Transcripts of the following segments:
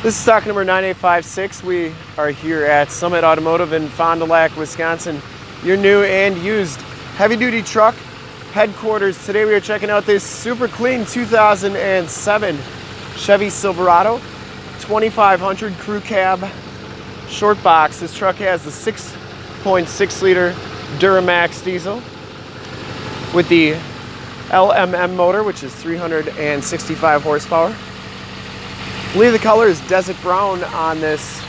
This is stock number 9856. We are here at Summit Automotive in Fond du Lac, Wisconsin. Your new and used heavy duty truck headquarters. Today we are checking out this super clean 2007 Chevy Silverado 2500 crew cab short box. This truck has the 6.6 liter Duramax diesel with the LMM motor, which is 365 horsepower. I believe the color is desert brown on this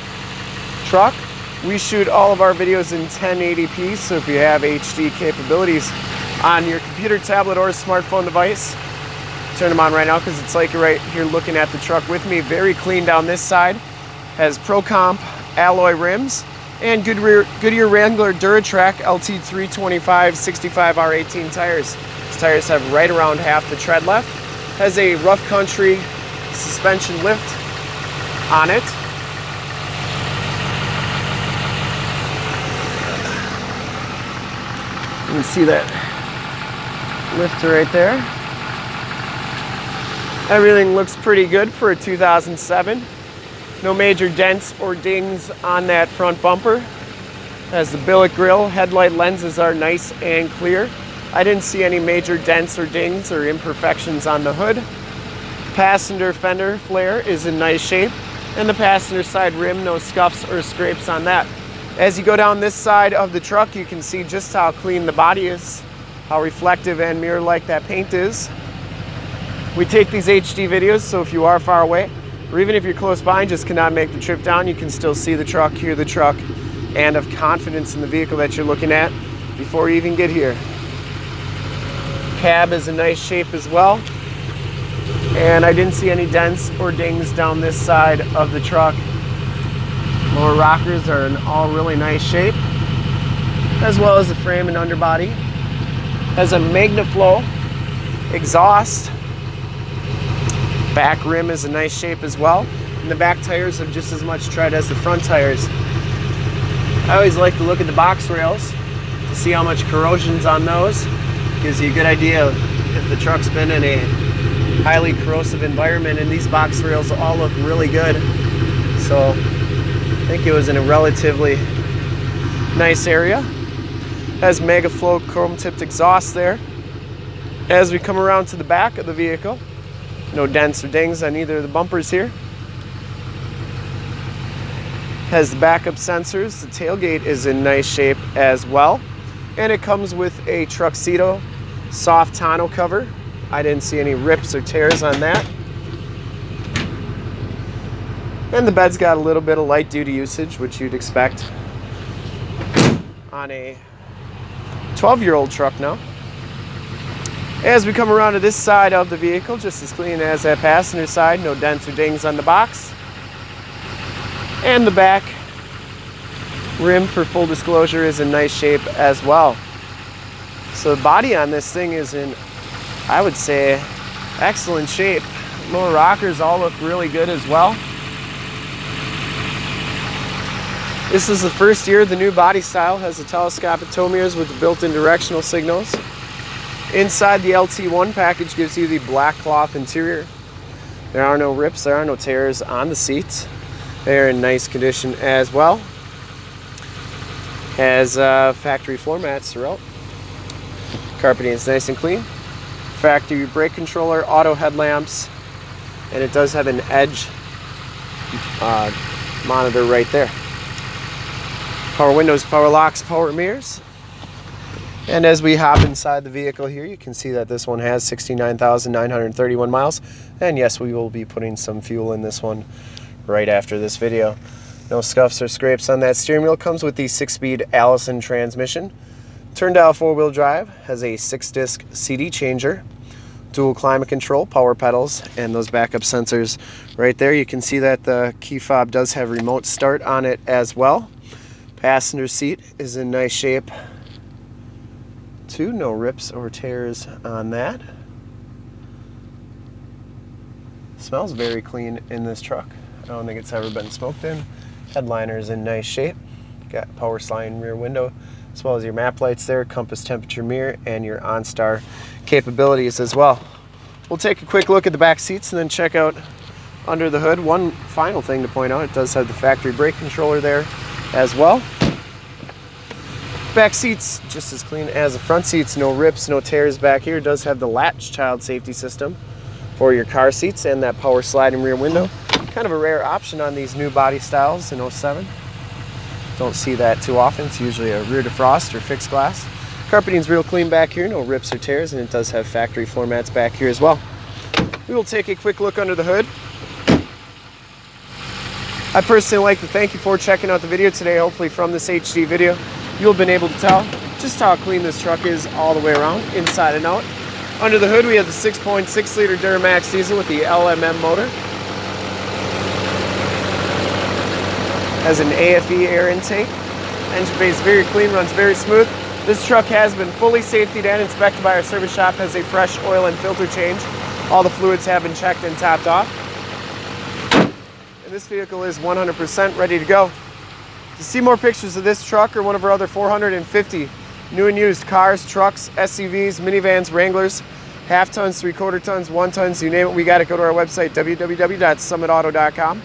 truck. We shoot all of our videos in 1080p, so if you have HD capabilities on your computer, tablet, or smartphone device, turn them on right now because it's like you're right here looking at the truck with me. Very clean down this side. Has Pro Comp alloy rims and Goodyear, Goodyear Wrangler DuraTrac LT325 65R18 tires. These tires have right around half the tread left. Has a rough country suspension lift on it. You can see that lifter right there. Everything looks pretty good for a 2007. No major dents or dings on that front bumper. Has the billet grille, headlight lenses are nice and clear. I didn't see any major dents or dings or imperfections on the hood. Passenger fender flare is in nice shape and the passenger side rim, no scuffs or scrapes on that. As you go down this side of the truck, you can see just how clean the body is, how reflective and mirror-like that paint is. We take these HD videos, so if you are far away, or even if you're close by and just cannot make the trip down, you can still see the truck, hear the truck, and have confidence in the vehicle that you're looking at before you even get here. Cab is in nice shape as well. And I didn't see any dents or dings down this side of the truck. Lower rockers are in all really nice shape, as well as the frame and underbody. Has a MagnaFlow exhaust. Back rim is in nice shape as well. And the back tires have just as much tread as the front tires. I always like to look at the box rails to see how much corrosion's on those. Gives you a good idea if the truck's been in a highly corrosive environment and these box rails all look really good. So I think it was in a relatively nice area. Has MagnaFlow chrome tipped exhaust there. As we come around to the back of the vehicle, no dents or dings on either of the bumpers here. Has the backup sensors. The tailgate is in nice shape as well. And it comes with a Truxedo soft tonneau cover. I didn't see any rips or tears on that. And the bed's got a little bit of light duty usage, which you'd expect on a 12 year old truck now. As we come around to this side of the vehicle, just as clean as that passenger side, no dents or dings on the box. And the back rim, for full disclosure, is in nice shape as well. So the body on this thing is in, I would say, excellent shape. Lower rockers all look really good as well. This is the first year the new body style has the telescopic tow mirrors with the built-in directional signals. Inside the LT1 package gives you the black cloth interior. There are no rips, there are no tears on the seats. They're in nice condition as well. Has uh, factory floor mats throughout. Carpeting is nice and clean. Factory brake controller, auto headlamps, and it does have an edge uh, monitor right there. Power windows, power locks, power mirrors. And as we hop inside the vehicle here, you can see that this one has 69,931 miles. And yes, we will be putting some fuel in this one right after this video. No scuffs or scrapes on that steering wheel. Comes with the six-speed Allison transmission. Turn dial four-wheel drive. Has a six-disc CD changer. Dual climate control, power pedals, and those backup sensors right there. You can see that the key fob does have remote start on it as well. Passenger seat is in nice shape too. No rips or tears on that. Smells very clean in this truck. I don't think it's ever been smoked in. Headliner is in nice shape. Got power sliding rear window, as well as your map lights there, compass temperature mirror, and your OnStar capabilities as well. We'll take a quick look at the back seats and then check out under the hood. One final thing to point out, it does have the factory brake controller there as well. Back seats just as clean as the front seats, no rips, no tears back here. It does have the latch child safety system for your car seats and that power sliding rear window. Kind of a rare option on these new body styles in 07. Don't see that too often. It's usually a rear defrost or fixed glass. Carpeting's real clean back here, no rips or tears, and it does have factory floor mats back here as well. We will take a quick look under the hood. I personally like to thank you for checking out the video today. Hopefully from this HD video, you'll have been able to tell just how clean this truck is all the way around, inside and out. Under the hood, we have the 6.6 liter Duramax diesel with the LMM motor. Has an AFE air intake. Engine bay is very clean, runs very smooth. This truck has been fully safetied and inspected by our service shop, has a fresh oil and filter change. All the fluids have been checked and topped off. And this vehicle is 100% ready to go. To see more pictures of this truck or one of our other 450 new and used cars, trucks, SUVs, minivans, Wranglers, half tons, three quarter tons, one tons, you name it, we got it. Go to our website, www.summitauto.com.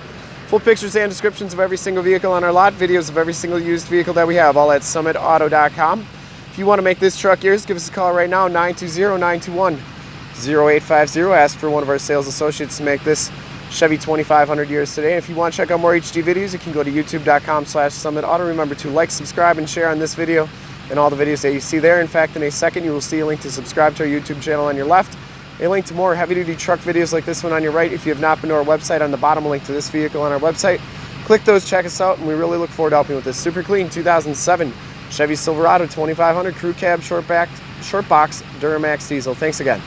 Full pictures and descriptions of every single vehicle on our lot, videos of every single used vehicle that we have, all at summitauto.com. If you want to make this truck yours, give us a call right now, 920-921-0850. Ask for one of our sales associates to make this Chevy 2500 years today. If you want to check out more HD videos, you can go to youtube.com slash summitauto. Remember to like, subscribe, and share on this video and all the videos that you see there. In fact, in a second, you will see a link to subscribe to our YouTube channel on your left, a link to more heavy-duty truck videos like this one on your right. If you have not been to our website, on the bottom, a link to this vehicle on our website. Click those, check us out, and we really look forward to helping with this super clean 2007 Chevy Silverado 2500 Crew Cab Short, back, short Box Duramax Diesel. Thanks again.